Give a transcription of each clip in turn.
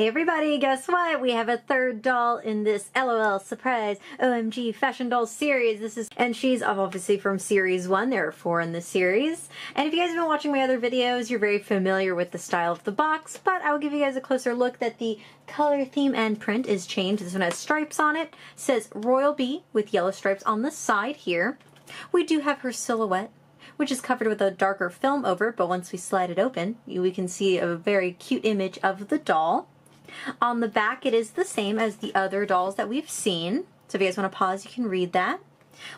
Hey everybody, guess what? We have a third doll in this LOL Surprise OMG Fashion doll series. This is, and she's obviously from series one. There are four in the series. And if you guys have been watching my other videos, you're very familiar with the style of the box, but I will give you guys a closer look that the color, theme, and print is changed. This one has stripes on it. Says Royal Bee with yellow stripes on the side here. We do have her silhouette which is covered with a darker film over, but once we slide it open, we can see a very cute image of the doll. On the back, it is the same as the other dolls that we've seen. So if you guys want to pause, you can read that.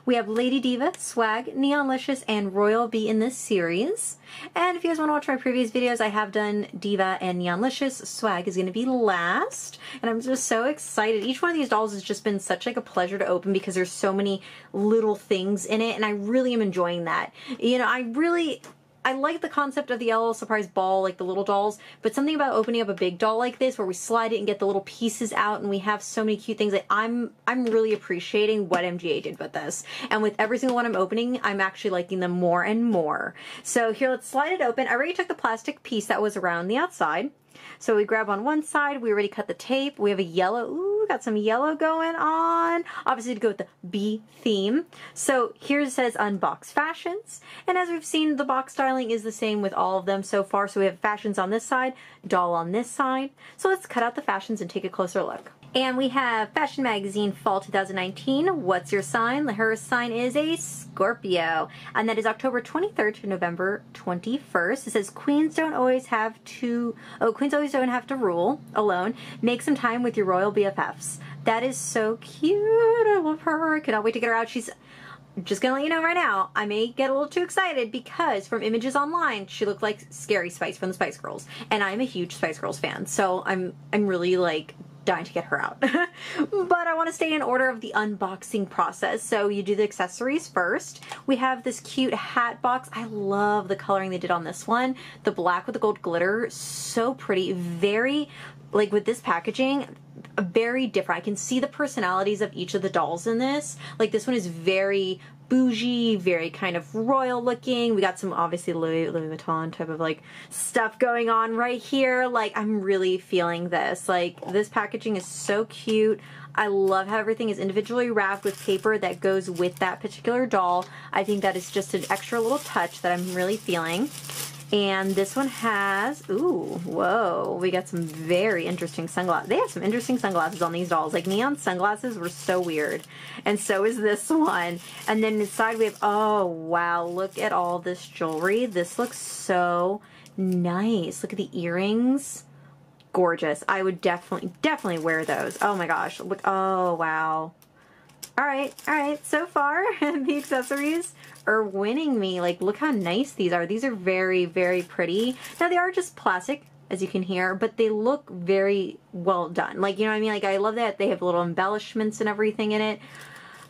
We have Lady Diva, Swag, Neonlicious, and Royal Bee in this series. And if you guys want to watch my previous videos, I have done Diva and Neonlicious. Swag is going to be last. And I'm just so excited. Each one of these dolls has just been such like a pleasure to open because there's so many little things in it. And I really am enjoying that. You know, I really I like the concept of the LOL surprise ball, like the little dolls, but something about opening up a big doll like this where we slide it and get the little pieces out and we have so many cute things. Like I'm I'm really appreciating what MGA did with this. And with every single one I'm opening, I'm actually liking them more and more. So here, let's slide it open. I already took the plastic piece that was around the outside. So we grab on one side, we already cut the tape. We have a yellow, ooh, got some yellow going on. Obviously to go with the B theme. So here it says Unbox Fashions. And as we've seen, the box styling is the same with all of them so far. So we have fashions on this side, doll on this side. So let's cut out the fashions and take a closer look. And we have Fashion Magazine Fall 2019. What's your sign? Her sign is a Scorpio. And that is October 23rd to November 21st. It says Queens don't always have to, oh, Queens always don't have to rule alone. Make some time with your royal BFFs. That is so cute. I love her. I cannot wait to get her out. She's just gonna let you know right now, I may get a little too excited because from images online, she looked like Scary Spice from the Spice Girls, and I'm a huge Spice Girls fan, so I'm I'm really like dying to get her out. but I want to stay in order of the unboxing process. So you do the accessories first. We have this cute hat box. I love the coloring they did on this one. The black with the gold glitter, so pretty. Very, like with this packaging, very different. I can see the personalities of each of the dolls in this. Like this one is very bougie, very kind of royal looking. We got some obviously Louis, Louis Vuitton type of like stuff going on right here. Like I'm really feeling this. Like this packaging is so cute. I love how everything is individually wrapped with paper that goes with that particular doll. I think that is just an extra little touch that I'm really feeling. And this one has, ooh, whoa, we got some very interesting sunglasses. They have some interesting sunglasses on these dolls. Like neon sunglasses were so weird. And so is this one. And then inside we have, oh, wow, look at all this jewelry. This looks so nice. Look at the earrings. Gorgeous. I would definitely, definitely wear those. Oh my gosh. Look, oh, wow. All right, all right. So far, the accessories are winning me. Like, look how nice these are. These are very, very pretty. Now, they are just plastic, as you can hear, but they look very well done. Like, you know what I mean? Like, I love that they have little embellishments and everything in it.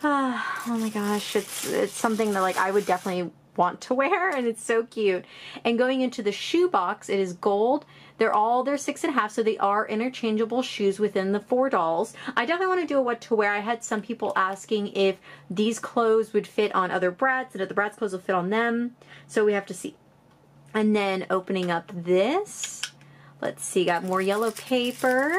Uh, oh my gosh, it's it's something that like I would definitely want to wear and it's so cute. And going into the shoe box, it is gold. They're all, they're six and a half, so they are interchangeable shoes within the four dolls. I definitely want to do a what to wear. I had some people asking if these clothes would fit on other Bratz and if the Bratz clothes will fit on them. So we have to see. And then opening up this, let's see, got more yellow paper.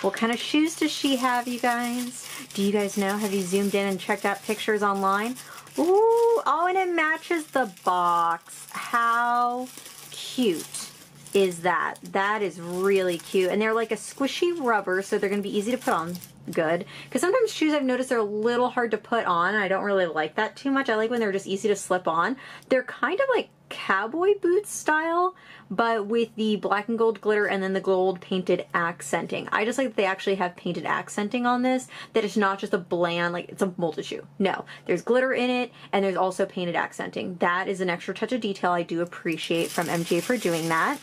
What kind of shoes does she have, you guys? Do you guys know? Have you zoomed in and checked out pictures online? Ooh, oh, and it matches the box. How cute is that? That is really cute. And they're like a squishy rubber, so they're going to be easy to put on. Good. Because sometimes shoes I've noticed are a little hard to put on. I don't really like that too much. I like when they're just easy to slip on. They're kind of like cowboy boots style, but with the black and gold glitter and then the gold painted accenting. I just like that they actually have painted accenting on this, that it's not just a bland, like it's a molded shoe. No, there's glitter in it and there's also painted accenting. That is an extra touch of detail I do appreciate from MGA for doing that.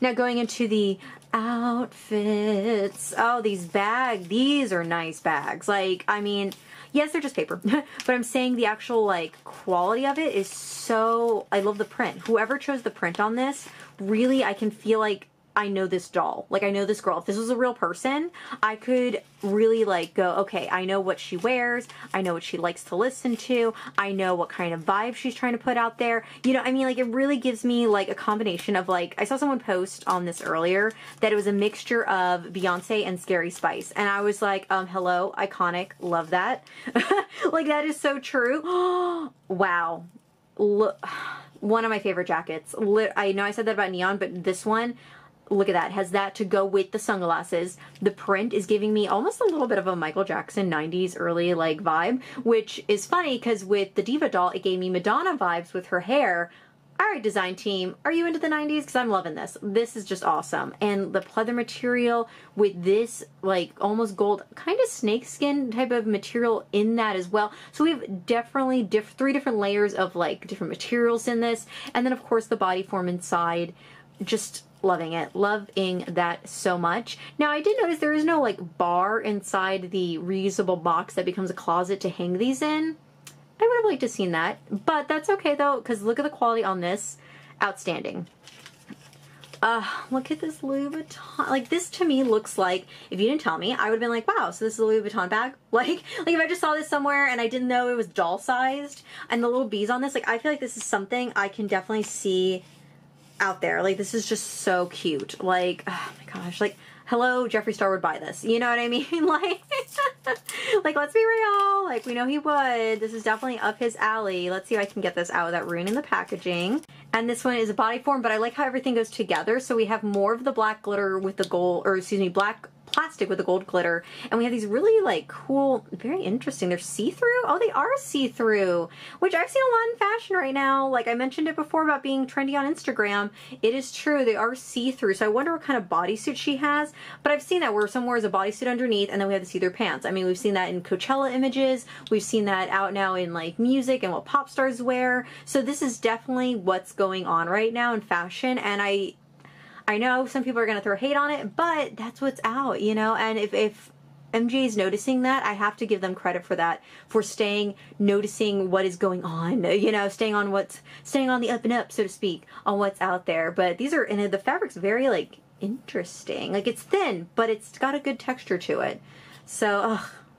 Now going into the outfits. Oh, these bags. These are nice bags. Like, I mean, yes, they're just paper, but I'm saying the actual like quality of it is so, I love the print. Whoever chose the print on this, really, I can feel like I know this doll. Like I know this girl. If this was a real person, I could really like go, okay, I know what she wears. I know what she likes to listen to. I know what kind of vibe she's trying to put out there. You know, I mean, like it really gives me like a combination of like, I saw someone post on this earlier that it was a mixture of Beyonce and Scary Spice. And I was like, um, hello, iconic. Love that. like that is so true. wow. Look, one of my favorite jackets. I know I said that about Neon, but this one, look at that has that to go with the sunglasses. The print is giving me almost a little bit of a michael jackson 90s early like vibe which is funny because with the diva doll it gave me madonna vibes with her hair. All right design team are you into the 90s because i'm loving this. This is just awesome. And the pleather material with this like almost gold kind of snakeskin type of material in that as well. So we have definitely diff- three different layers of like different materials in this. And then of course the body form inside. Just loving it loving that so much now i did notice there is no like bar inside the reusable box that becomes a closet to hang these in i would have liked to seen that but that's okay though because look at the quality on this outstanding uh, look at this Louis Vuitton. Like this to me looks like, if you didn't tell me, I would have been like, wow, so this is a Louis Vuitton bag? Like, like if I just saw this somewhere and I didn't know it was doll sized and the little bees on this, like I feel like this is something I can definitely see out there. Like this is just so cute. Like oh my gosh, like hello Jeffree Star would buy this. You know what I mean? like like let's be real. Like we know he would. This is definitely up his alley. Let's see if I can get this out without ruining the packaging. And this one is a body form, but I like how everything goes together. So we have more of the black glitter with the gold, or excuse me, black plastic with the gold glitter. And we have these really like cool, very interesting. They're see-through. Oh, they are see-through, which I've seen a lot in fashion right now. Like I mentioned it before about being trendy on Instagram. It is true. They are see-through. So I wonder what kind of bodysuit she has. But I've seen that where someone wears a bodysuit underneath and then we have the see-through pants. I mean, we've seen that in Coachella images. We've seen that out now in like music and what pop stars wear. So this is definitely what's going on right now in fashion. And I I know some people are going to throw hate on it, but that's what's out, you know? And if, if MGA is noticing that, I have to give them credit for that, for staying, noticing what is going on, you know, staying on what's, staying on the up and up, so to speak, on what's out there. But these are, and the fabric's very, like, interesting. Like, it's thin, but it's got a good texture to it. So,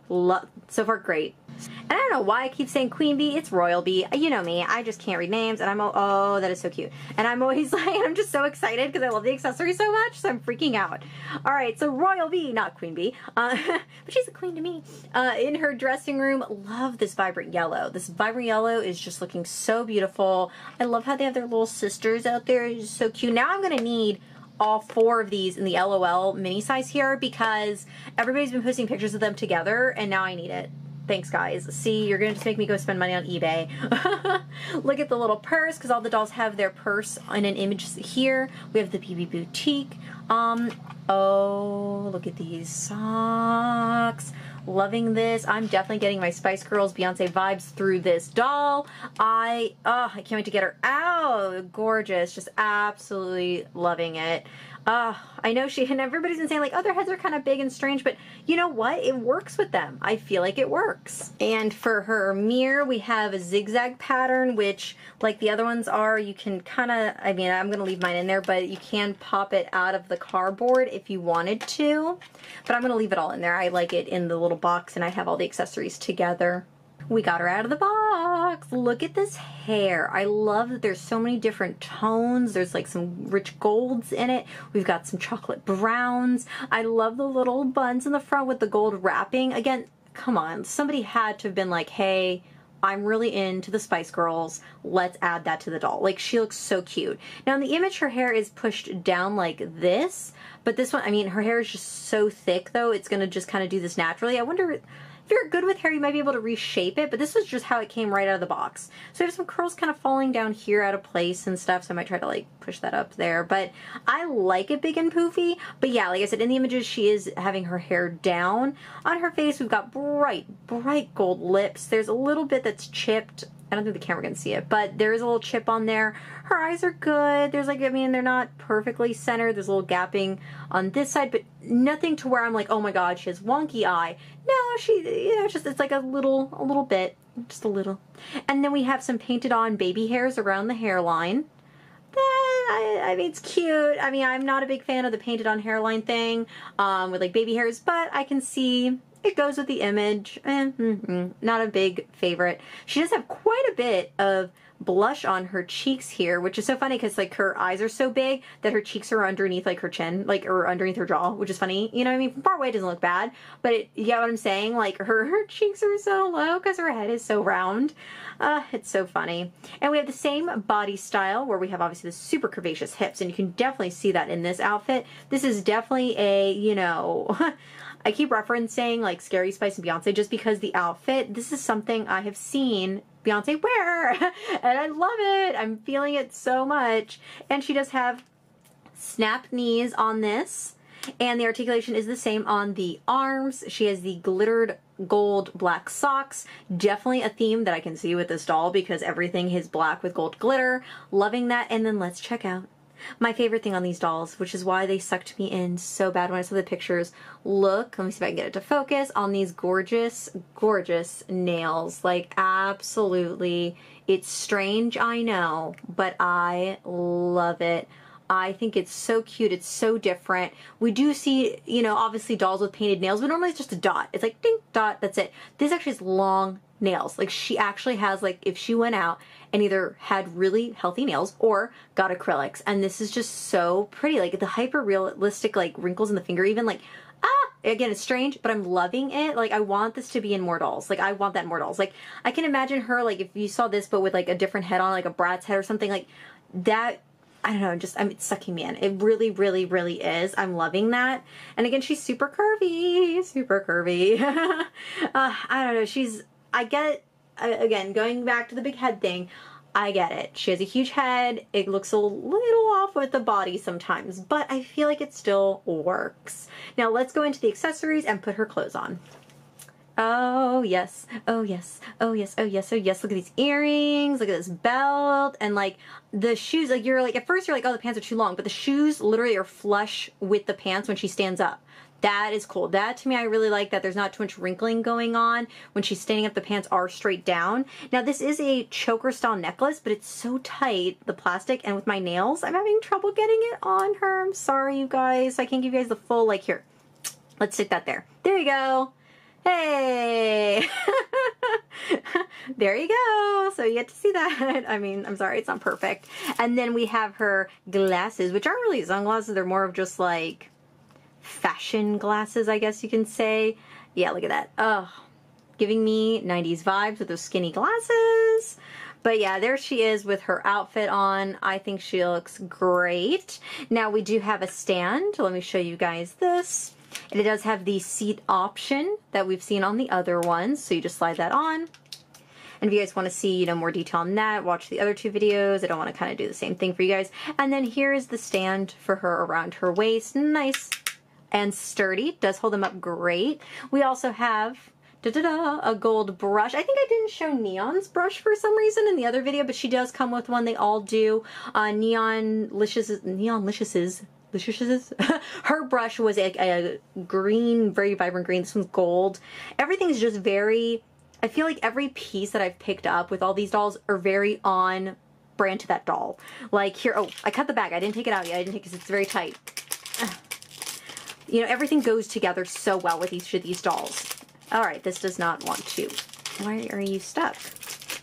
ugh, so far, great. And I don't know why I keep saying Queen Bee. It's Royal Bee. You know me. I just can't read names. And I'm, oh, that is so cute. And I'm always like, I'm just so excited because I love the accessory so much. So I'm freaking out. All right. So Royal Bee, not Queen Bee. Uh, but she's a queen to me. Uh, in her dressing room, love this vibrant yellow. This vibrant yellow is just looking so beautiful. I love how they have their little sisters out there. It's so cute. Now I'm to need all four of these in the LOL mini size here because everybody's been posting pictures of them together and now I need it. Thanks, guys. See, you're going to just make me go spend money on eBay. Look at the little purse because all the dolls have their purse in an image here. We have the BB Boutique. Um, oh, look at these socks. Loving this. I'm definitely getting my Spice Girls Beyonce vibes through this doll. I, oh, I can't wait to get her out. Gorgeous. Just absolutely loving it. Uh, I know she, and everybody's been saying like, oh, their heads are kind of big and strange, but you know what? It works with them. I feel like it works. And for her mirror, we have a zigzag pattern, which like the other ones are, you can kind of, I mean, I'm going to leave mine in there, but you can pop it out of the cardboard if you wanted to, but I'm going to leave it all in there. I like it in the little box and I have all the accessories together. We got her out of the box. Look at this hair. I love that there's so many different tones. There's like some rich golds in it. We've got some chocolate browns. I love the little buns in the front with the gold wrapping. Again, come on. Somebody had to have been like, hey, I'm really into the Spice Girls. Let's add that to the doll. Like, she looks so cute. Now, in the image, her hair is pushed down like this, but this one, I mean, her hair is just so thick, though, it's going to just kind of do this naturally. I wonder if you're good with hair, you might be able to reshape it, but this is just how it came right out of the box. So I have some curls kind of falling down here out of place and stuff, so I might try to like push that up there. But I like it big and poofy. But yeah, like I said, in the images, she is having her hair down. On her face, we've got bright, bright gold lips. There's a little bit that's chipped I don't think the camera can see it, but there is a little chip on there. Her eyes are good. There's like, I mean, they're not perfectly centered. There's a little gapping on this side, but nothing to where I'm like, oh my god, she has wonky eye. No, she, you know, just it's like a little, a little bit, just a little. And then we have some painted on baby hairs around the hairline. That I, I mean, it's cute. I mean, I'm not a big fan of the painted on hairline thing um, with like baby hairs, but I can see it goes with the image. Eh, mm-hmm. Not a big favorite. She does have quite a bit of blush on her cheeks here, which is so funny because like her eyes are so big that her cheeks are underneath like her chin, like or underneath her jaw, which is funny. You know what I mean? From far away it doesn't look bad, but it, you get what I'm saying? Like her, her cheeks are so low because her head is so round. Uh, it's so funny. And we have the same body style where we have obviously the super curvaceous hips, and you can definitely see that in this outfit. This is definitely a, you know, I keep referencing like Scary Spice and Beyonce just because the outfit, this is something I have seen Beyonce wear and I love it. I'm feeling it so much. And she does have snap knees on this and the articulation is the same on the arms. She has the glittered gold black socks. Definitely a theme that I can see with this doll because everything is black with gold glitter. Loving that. And then let's check out my favorite thing on these dolls, which is why they sucked me in so bad when I saw the pictures. Look, let me see if I can get it to focus on these gorgeous, gorgeous nails. Like, absolutely. It's strange, I know, but I love it. I think it's so cute. It's so different. We do see, you know, obviously dolls with painted nails, but normally it's just a dot. It's like ding, dot, that's it. This actually is long nails. Like she actually has like, if she went out and either had really healthy nails or got acrylics. And this is just so pretty. Like the hyper realistic like wrinkles in the finger even like ah again it's strange but i'm loving it like i want this to be in more dolls like i want that more dolls like i can imagine her like if you saw this but with like a different head on like a Bratz head or something like that I don't know, just I'm it's sucking me in. It really, really, really is. I'm loving that. And again, she's super curvy, super curvy. uh, I don't know. She's I get again going back to the big head thing. I get it. She has a huge head. It looks a little off with the body sometimes, but I feel like it still works. Now let's go into the accessories and put her clothes on. Oh yes, oh yes, oh yes, oh yes, oh yes. Look at these earrings, look at this belt, and like the shoes, like you're like, at first you're like, oh, the pants are too long, but the shoes literally are flush with the pants when she stands up. That is cool. That to me, I really like that there's not too much wrinkling going on. When she's standing up, the pants are straight down. Now, this is a choker style necklace, but it's so tight, the plastic, and with my nails, I'm having trouble getting it on her. I'm sorry, you guys. I can't give you guys the full, like, here. Let's stick that there. There you go. Hey! there you go. So you get to see that. I mean, I'm sorry, it's not perfect. And then we have her glasses, which aren't really sunglasses. They're more of just like fashion glasses, I guess you can say. Yeah, look at that. Oh, giving me 90s vibes with those skinny glasses. But yeah, there she is with her outfit on. I think she looks great. Now we do have a stand. Let me show you guys this. And it does have the seat option that we've seen on the other ones. So you just slide that on. And if you guys want to see, you know, more detail on that, watch the other two videos. I don't want to kind of do the same thing for you guys. And then here is the stand for her around her waist. Nice and sturdy. Does hold them up great. We also have Da, da, da, a gold brush. I think I didn't show Neon's brush for some reason in the other video, but she does come with one. They all do. Uh, Neonlicious, Neon Licious's? Her brush was a, a green, very vibrant green. This one's gold. Everything's just very, I feel like every piece that I've picked up with all these dolls are very on brand to that doll. Like here, oh, I cut the bag. I didn't take it out yet. I didn't take it because it's very tight you know, everything goes together so well with each of these dolls. All right, this does not want to. Why are you stuck?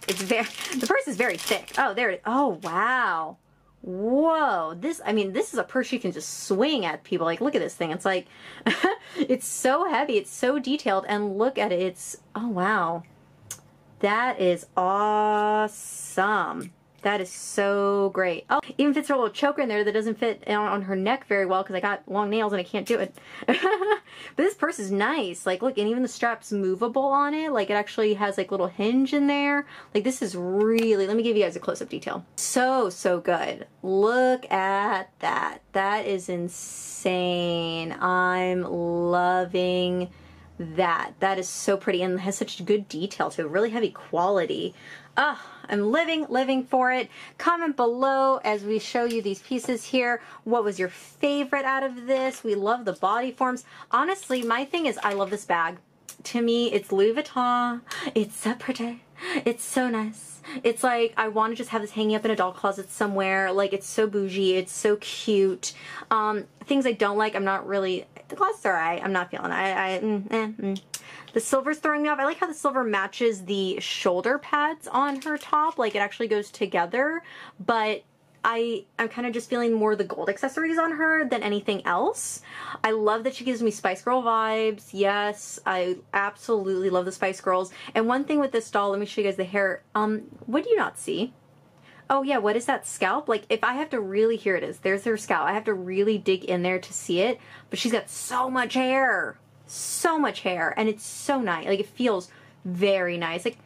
It's very, the purse is very thick. Oh, there it, oh, wow. Whoa, this, I mean, this is a purse you can just swing at people. Like, look at this thing. It's like, it's so heavy. It's so detailed. And look at it. It's, oh, wow. That is awesome. That is so great. Oh, even fits her little choker in there that doesn't fit on, her neck very well because I got long nails and I can't do it. but this purse is nice. Like, look, and even the strap's movable on it. Like, it actually has, like, little hinge in there. Like, this is really, let me give you guys a close-up detail. So, so good. Look at that. That is insane. I'm loving that. That is so pretty and has such good detail too. Really heavy quality. Ah, oh, I'm living, living for it. Comment below as we show you these pieces here. What was your favorite out of this? We love the body forms. Honestly, my thing is I love this bag. To me, it's Louis Vuitton. It's so pretty. It's so nice. It's like I want to just have this hanging up in a doll closet somewhere. Like it's so bougie. It's so cute. Um, things I don't like. I'm not really. The closet's alright. I'm not feeling. It. I. I mm, eh, mm. The silver's throwing me off. I like how the silver matches the shoulder pads on her top. Like it actually goes together. But I, I'm kind of just feeling more the gold accessories on her than anything else. I love that she gives me Spice Girl vibes. Yes, I absolutely love the Spice Girls. And one thing with this doll, let me show you guys the hair. Um, what do you not see? Oh yeah, what is that scalp? Like if I have to really, here it is. There's her scalp. I have to really dig in there to see it. But she's got so much hair. So much hair. And it's so nice. Like it feels very nice. Like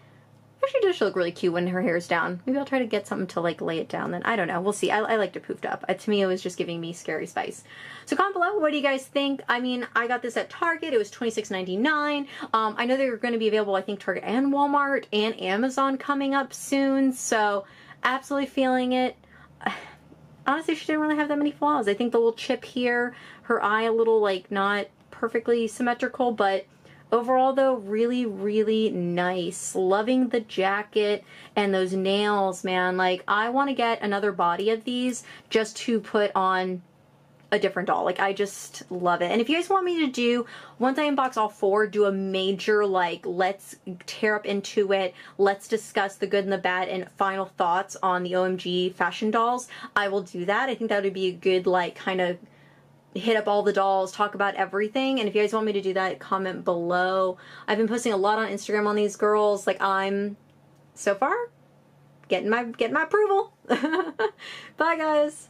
Actually, does she look really cute when her hair is down. Maybe I'll try to get something to like lay it down then. I don't know. We'll see. I, I liked it poofed up. Uh, to me, it was just giving me scary spice. So comment below, what do you guys think? I mean, I got this at Target. It was $26.99. Um, I know they're going to be available, I think, Target and Walmart and Amazon coming up soon. So absolutely feeling it. Honestly, she didn't really have that many flaws. I think the little chip here, her eye a little like not perfectly symmetrical, but Overall though, really, really nice. Loving the jacket and those nails, man. Like, I want to get another body of these just to put on a different doll. Like, I just love it. And if you guys want me to do, once I unbox all four, do a major, like, let's tear up into it, let's discuss the good and the bad and final thoughts on the OMG fashion dolls, I will do that. I think that would be a good, like, kind of hit up all the dolls, talk about everything. And if you guys want me to do that, comment below. I've been posting a lot on Instagram on these girls. Like I'm so far getting my getting my approval. Bye guys.